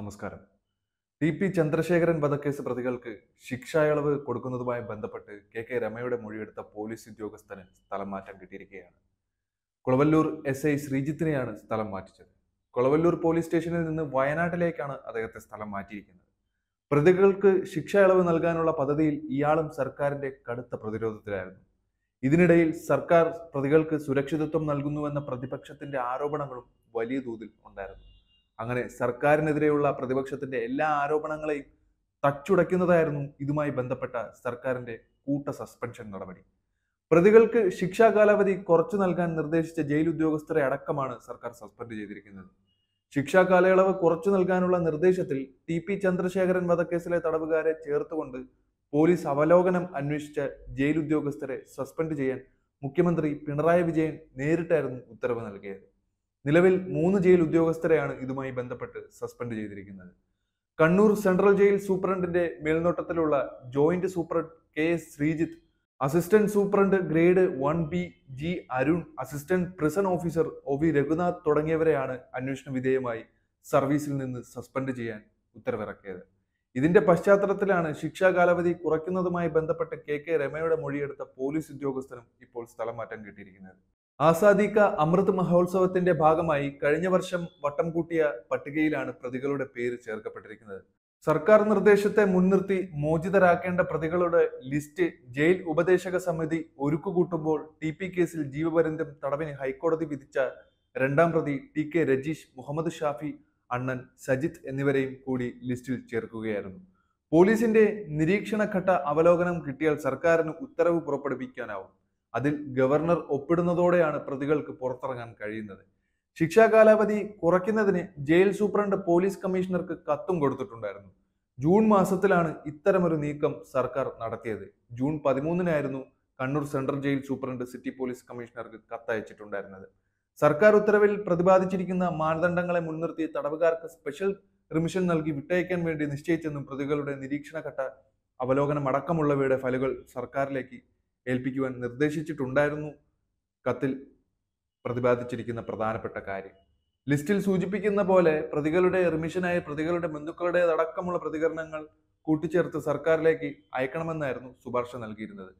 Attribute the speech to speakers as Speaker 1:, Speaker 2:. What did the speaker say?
Speaker 1: നമസ്കാരം. T P Chandrasekharan വധക്കേസ് പ്രതികൾക്ക് ശിക്ഷായളവ് കൊടുക്കുന്നതുമായി ബന്ധപ്പെട്ട് കെ കെ രമയുടെ മൊഴിയെടുത്ത പോലീസ് ഉദ്യോഗസ്ഥന് സ്ഥലം മാറ്റം കിട്ടിയിരിക്കുകയാണ്. കുളവല്ലൂർ എസ് ഐ ശ്രീജിത്തിനെയാണ് സ്ഥലം മാറ്റിച്ചത്. കുളവല്ലൂർ പോലീസ് സ്റ്റേഷനിൽ നിന്ന് വയനാട്ടിലേക്കാണ് അദ്ദേഹത്തെ സ്ഥലം മാറ്റിയിരിക്കുന്നത്. പ്രതികൾക്ക് ശിക്ഷായളവ് നൽകാനുള്ള പദ്ധതിയിൽ ഇയാളും സർക്കാരിന്റെ കടുത്ത പ്രതിരോധത്തിലായിരുന്നു. ഇതിനിടയിൽ സർക്കാർ പ്രതികൾക്ക് സുരക്ഷിതത്വം നൽകുന്നുവെന്ന പ്രതിപക്ഷത്തിന്റെ ആരോപണങ്ങളും വലിയ തോതിൽ ഉണ്ടായിരുന്നു. അങ്ങനെ സർക്കാരിനെതിരെയുള്ള പ്രതിപക്ഷത്തിന്റെ എല്ലാ ആരോപണങ്ങളെയും തച്ചുടയ്ക്കുന്നതായിരുന്നു ഇതുമായി ബന്ധപ്പെട്ട സർക്കാരിന്റെ കൂട്ട സസ്പെൻഷൻ നടപടി. പ്രതികൾക്ക് ശിക്ഷാ കാലാവധി കുറച്ചു നൽകാൻ നിർദ്ദേശിച്ച ജയിൽ ഉദ്യോഗസ്ഥരെ അടക്കമാണ് സർക്കാർ സസ്പെൻഡ് ചെയ്തിരിക്കുന്നത്. ശിക്ഷാ കാലയളവ് കുറച്ചു നൽകാനുള്ള നിർദ്ദേശത്തിൽ ടി പി ചന്ദ്രശേഖരൻ വധക്കേസിലെ തടവുകാരെ ചേർത്തുകൊണ്ട് പോലീസ് അവലോകനം അന്വേഷിച്ച ജയിൽ ഉദ്യോഗസ്ഥരെ സസ്പെൻഡ് ചെയ്യാൻ മുഖ്യമന്ത്രി പിണറായി വിജയൻ നേരിട്ടായിരുന്നു ഉത്തരവ് നൽകിയത്. നിലവിൽ മൂന്ന് ജയിൽ ഉദ്യോഗസ്ഥരെയാണ് ഇതുമായി ബന്ധപ്പെട്ട് സസ്പെൻഡ് ചെയ്തിരിക്കുന്നത്. കണ്ണൂർ സെൻട്രൽ ജയിൽ സൂപ്രണ്ടിന്റെ മേൽനോട്ടത്തിലുള്ള joint superintendent K S Sreejith assistant superintendent grade one B G Arun assistant prison officer O V Raghunath തുടങ്ങിയവരെയാണ് അന്വേഷണ വിധേയമായി സർവീസിൽ നിന്ന് സസ്പെൻഡ് ചെയ്യാൻ ഉത്തരവിറക്കിയത്. ഇതിന്റെ പശ്ചാത്തലത്തിലാണ് ശിക്ഷാ കാലാവധി കുറയ്ക്കുന്നതുമായി ബന്ധപ്പെട്ട് കെ കെ രമയുടെ മൊഴിയെടുത്ത പോലീസ് ഉദ്യോഗസ്ഥനും ഇപ്പോൾ സ്ഥലം മാറ്റം കിട്ടിയിരിക്കുന്നത്. ആസാദി കാ അമൃത് മഹോത്സവത്തിന്റെ ഭാഗമായി കഴിഞ്ഞ വർഷം വട്ടം കൂട്ടിയ പട്ടികയിലാണ് പ്രതികളുടെ പേര് ചേർക്കപ്പെട്ടിരിക്കുന്നത്. സർക്കാർ നിർദ്ദേശത്തെ മുൻനിർത്തി മോചിതരാക്കേണ്ട പ്രതികളുടെ ലിസ്റ്റ് ജയിൽ ഉപദേശക സമിതി ഒരുക്കുകൂട്ടുമ്പോൾ ടി പി കേസിൽ ജീവപര്യന്തം തടവിന് ഹൈക്കോടതി വിധിച്ച രണ്ടാം പ്രതി ടി കെ രജീഷ് മുഹമ്മദ് ഷാഫി അണ്ണൻ സജിത്ത് എന്നിവരെയും കൂടി ലിസ്റ്റിൽ ചേർക്കുകയായിരുന്നു. പോലീസിന്റെ നിരീക്ഷണഘട്ട അവലോകനം കിട്ടിയാൽ സർക്കാരിന് ഉത്തരവ് പുറപ്പെടുവിക്കാനാവും. അതിൽ ഗവർണർ ഒപ്പിടുന്നതോടെയാണ് പ്രതികൾക്ക് പുറത്തിറങ്ങാൻ കഴിയുന്നത്. ശിക്ഷാ കാലാവധി കുറയ്ക്കുന്നതിന് ജയിൽ സൂപ്രണ്ട് പോലീസ് കമ്മീഷണർക്ക് കത്തും കൊടുത്തിട്ടുണ്ടായിരുന്നു. ജൂൺ മാസത്തിലാണ് ഇത്തരമൊരു നീക്കം സർക്കാർ നടത്തിയത്. June പതിമൂന്നിനായിരുന്നു Kannur central jail superintendent city police കമ്മീഷണർക്ക് കത്തയച്ചിട്ടുണ്ടായിരുന്നത്. സർക്കാർ ഉത്തരവിൽ പ്രതിപാദിച്ചിരിക്കുന്ന മാനദണ്ഡങ്ങളെ മുൻനിർത്തി തടവുകാർക്ക് സ്പെഷ്യൽ റിമിഷൻ നൽകി വിട്ടയക്കാൻ വേണ്ടി നിശ്ചയിച്ചെന്നും പ്രതികളുടെ നിരീക്ഷണഘട്ട അവലോകനം അടക്കമുള്ളവയുടെ ഫലുകൾ സർക്കാരിലേക്ക് ഏൽപ്പിക്കുവാൻ നിർദ്ദേശിച്ചിട്ടുണ്ടായിരുന്നു. കത്തിൽ പ്രതിപാദിച്ചിരിക്കുന്ന പ്രധാനപ്പെട്ട കാര്യം. ലിസ്റ്റിൽ സൂചിപ്പിക്കുന്ന പോലെ പ്രതികളുടെ റിമിഷനായി പ്രതികളുടെ ബന്ധുക്കളുടെ അടക്കമുള്ള പ്രതികരണങ്ങൾ കൂട്ടിച്ചേർത്ത് സർക്കാരിലേക്ക് അയക്കണമെന്നായിരുന്നു ശുപാർശ നൽകിയിരുന്നത്.